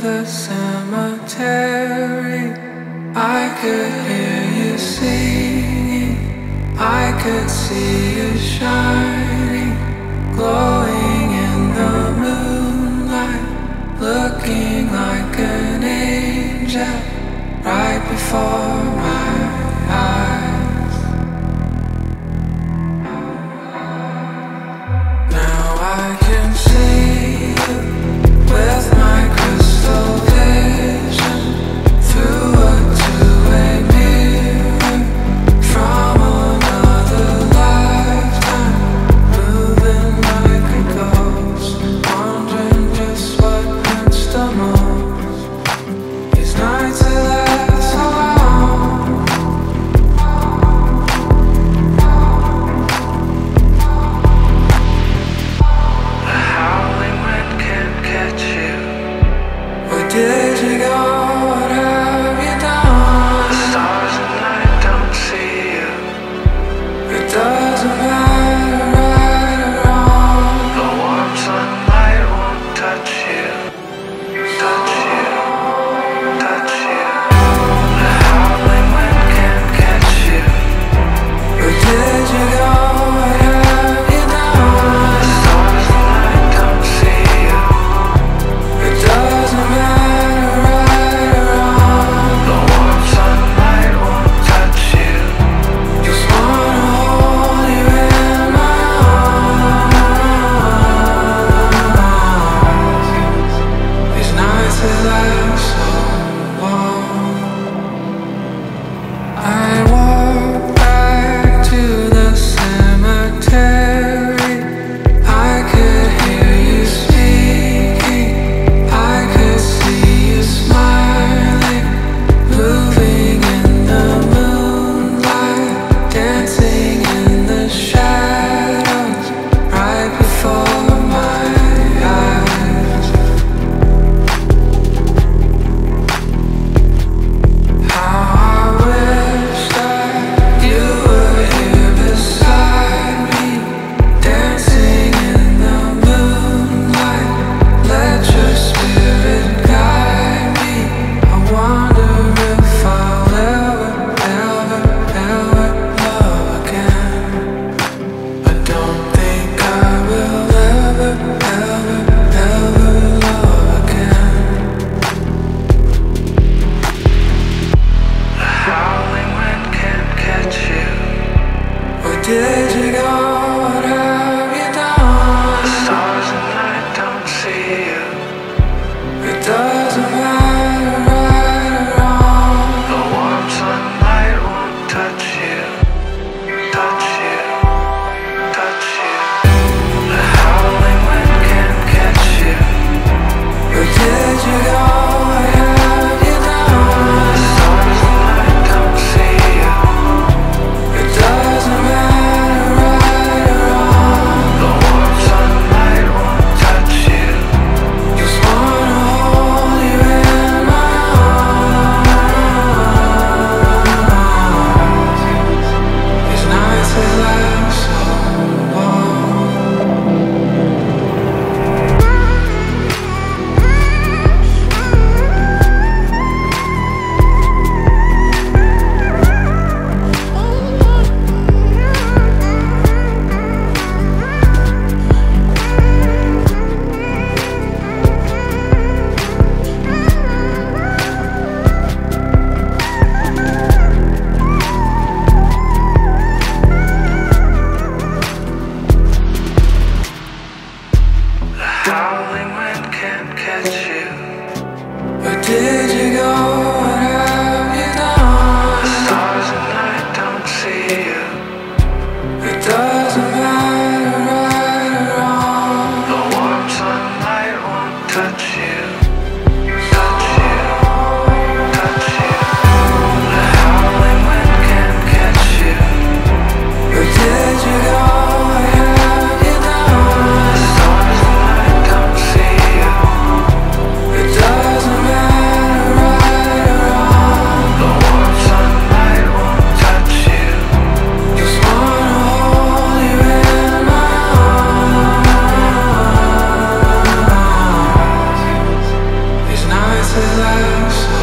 the cemetery. I could hear you singing. I could see you shine. Did you get to last.